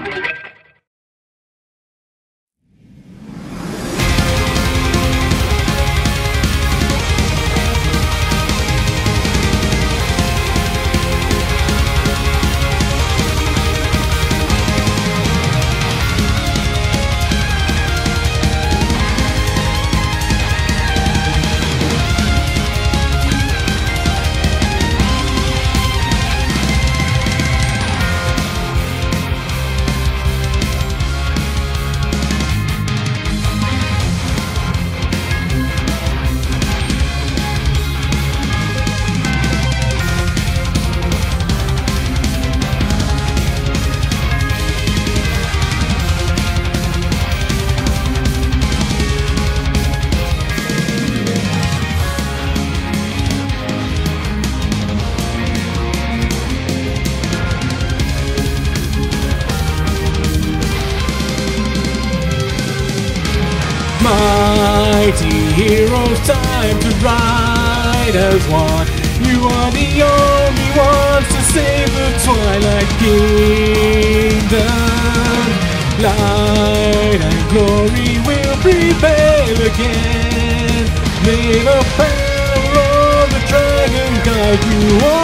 Mighty heroes, time to ride as one. You are the only ones to save the Twilight Kingdom. Light and glory will prevail again. May the power of the dragon guide you all.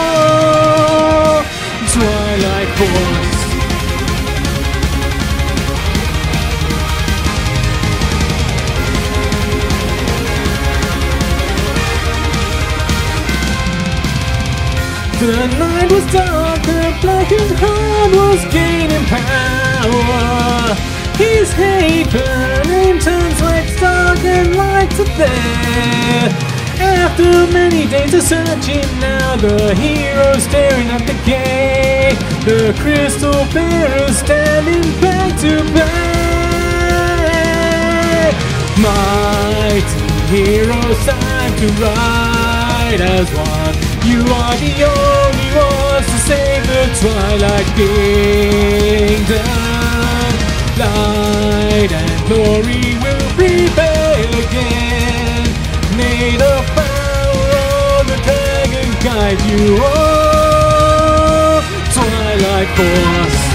The night was dark, the blackened heart was gaining power. His hate burning turns like dark and lights up there. After many days of searching, now the hero's staring at the gate. The crystal bearers standing back to back. Mighty heroes, time to ride as one. You are the only ones to save the Twilight Kingdom. Light and glory will prevail again. May the power of the dragon guide you all. Twilight Force.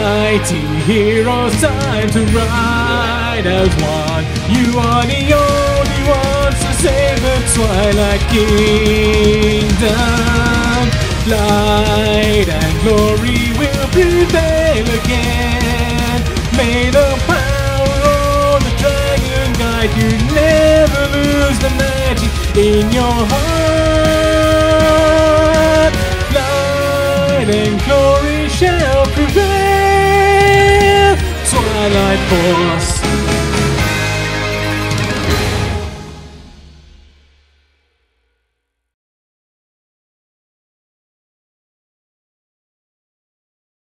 Mighty heroes, time to ride as one. You are the only ones to save the Twilight Kingdom. Light and glory will prevail again. May the power of the dragon guide you. Never lose the magic in your heart. Light and glory shall prevail. Twilight Force.